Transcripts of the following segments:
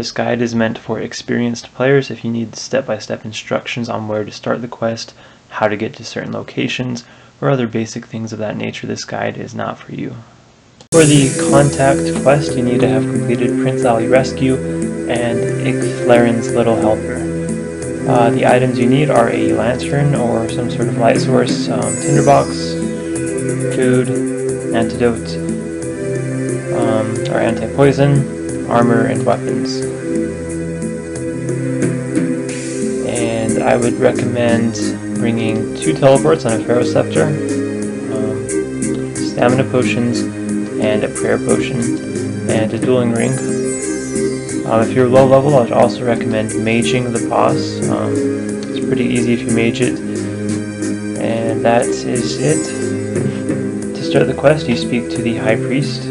This guide is meant for experienced players if you need step-by-step -step instructions on where to start the quest, how to get to certain locations, or other basic things of that nature, this guide is not for you. For the contact quest, you need to have completed Prince Ali Rescue and Icthlarin's Little Helper. Uh, the items you need are a lantern or some sort of light source, um, tinderbox, food, antidote, um, or anti-poison, armor, and weapons. And I would recommend bringing two teleports on a Pharaoh Scepter, um, stamina potions, and a prayer potion, and a dueling ring. Um, if you're low level, I'd also recommend maging the boss. Um, it's pretty easy if you mage it. And that is it. To start the quest, you speak to the High Priest,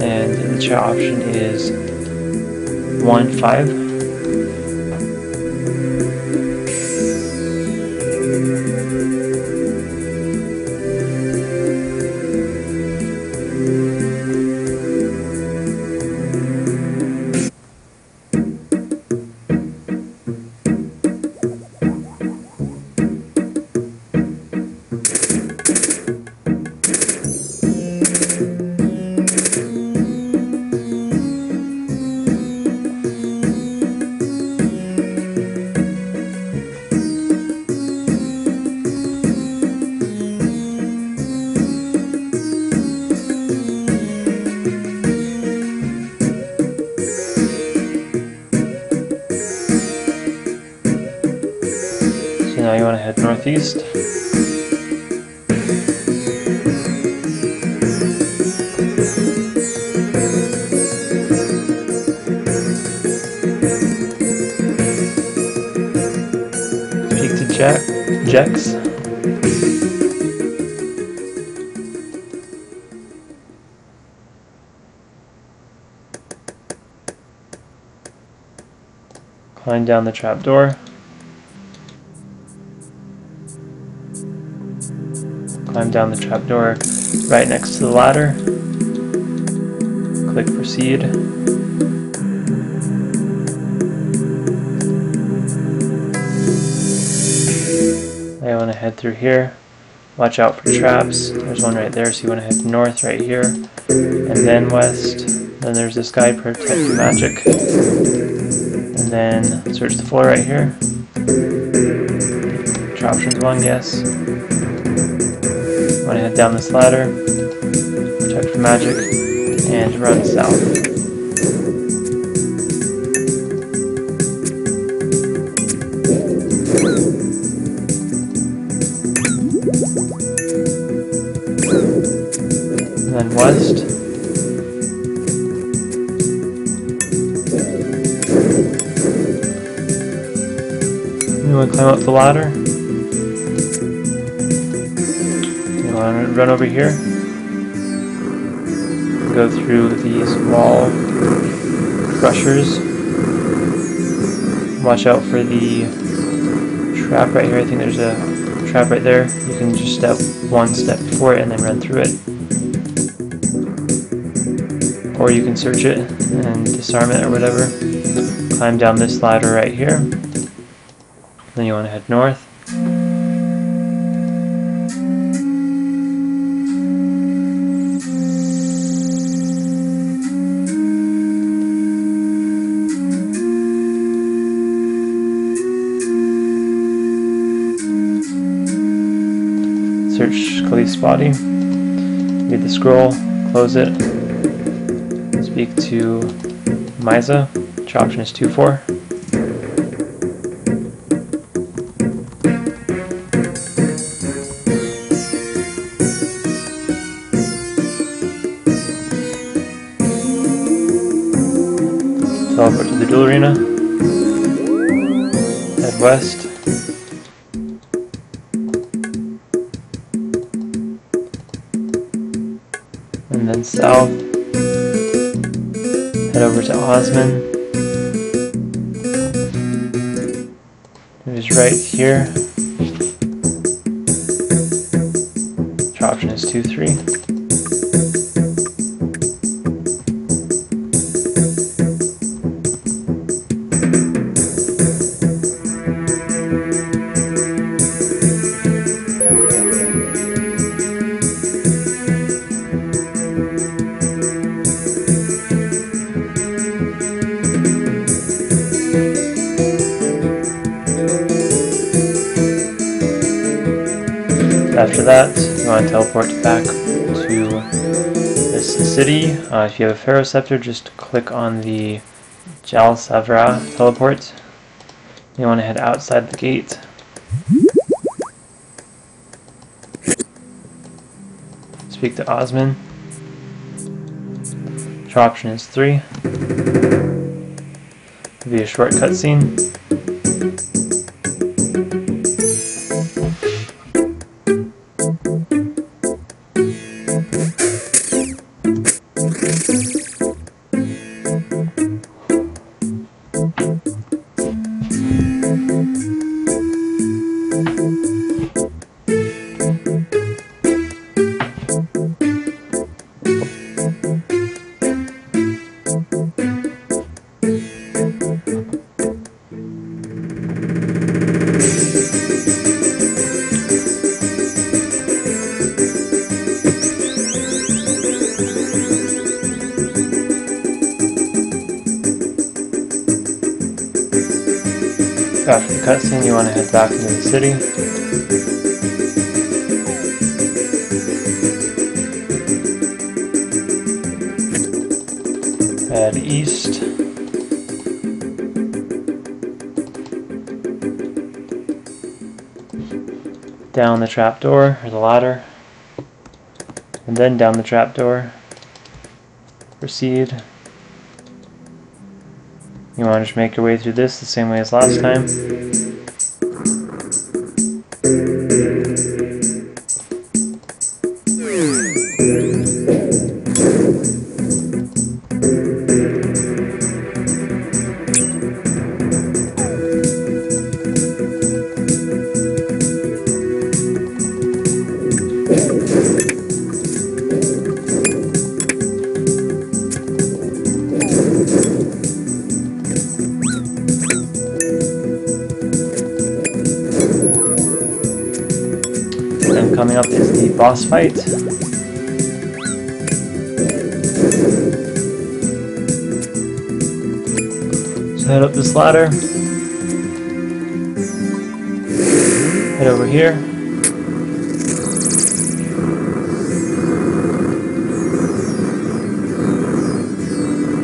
and the chair option is 1 5 northeast. Speak to Jack, Jex. Climb down the trapdoor. Climb down the trapdoor right next to the ladder. Click proceed. I want to head through here. Watch out for traps. There's one right there, so you want to head north right here. And then west. Then there's this guy, Protect Magic. And then search the floor right here. Options one, yes. To head down this ladder, protect from magic, and run south. And then west. To climb up the ladder? Run over here. Go through these wall crushers. Watch out for the trap right here. I think there's a trap right there. You can just step one step before it and then run through it. Or you can search it and disarm it or whatever. Climb down this ladder right here. Then you want to head north. Search Kaleef's body, read the scroll, close it, speak to Maisa, which option is 2-4. Teleport to the duel arena, head west, south. Head over to Osman. Is right here. Option is 2 3. After that, you want to teleport back to this city. Uh, if you have a Pharaoh Scepter, just click on the Jalsavrah teleport. You want to head outside the gate. Speak to Osman. Your option is 3. It'll be a short cutscene. After the cutscene, you want to head back into the city. Head east. Down the trapdoor, or the ladder. And then down the trapdoor. Proceed. You want to just make your way through this the same way as last time. Coming up is the boss fight. So head up this ladder. Head over here.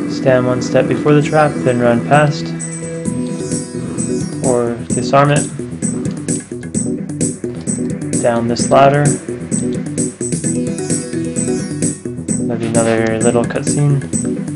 Stand one step before the trap, then run past. Or disarm it down this ladder. There'll be another little cutscene.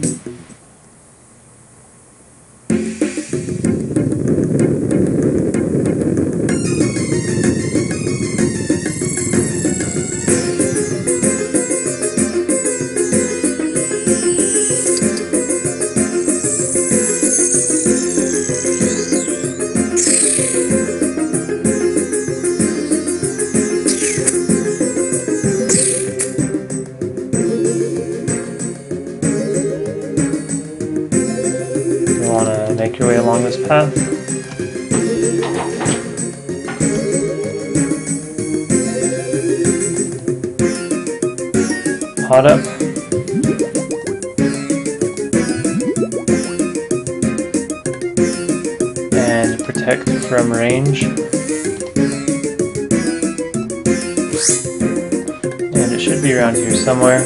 And protect from range. And it should be around here somewhere.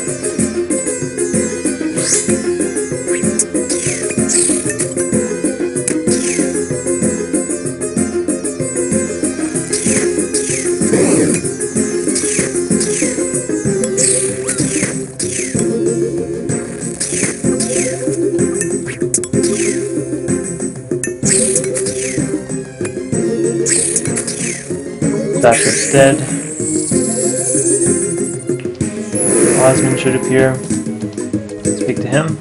That's dead. Osman should appear. Speak to him.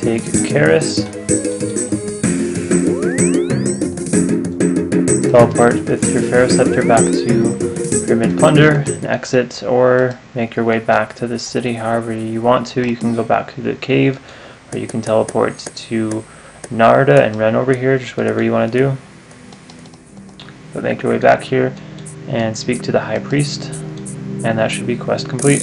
Take Keris. Teleport with your Pharaoh Scepter back to Pyramid Plunder and exit, or make your way back to the city however you want to. You can go back to the cave, or you can teleport to Nardah and run over here, just whatever you want to do. But make your way back here and speak to the High Priest, and that should be quest complete.